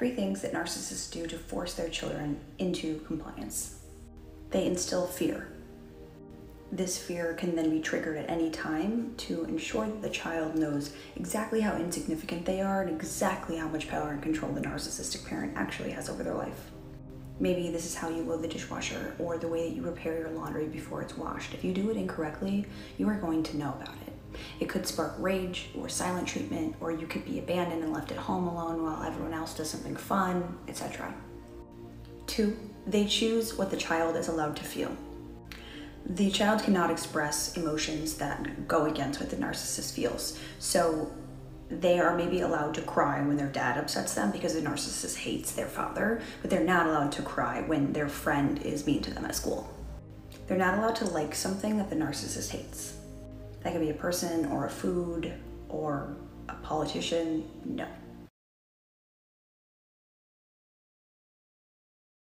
Three things that narcissists do to force their children into compliance. They instill fear. This fear can then be triggered at any time to ensure that the child knows exactly how insignificant they are and exactly how much power and control the narcissistic parent actually has over their life. Maybe this is how you load the dishwasher or the way that you repair your laundry before it's washed. If you do it incorrectly, you are going to know about it. It could spark rage or silent treatment, or you could be abandoned and left at home alone while everyone else does something fun, etc. Two, they choose what the child is allowed to feel. The child cannot express emotions that go against what the narcissist feels. So they are maybe allowed to cry when their dad upsets them because the narcissist hates their father, but they're not allowed to cry when their friend is mean to them at school. They're not allowed to like something that the narcissist hates. That could be a person or a food or a politician. No.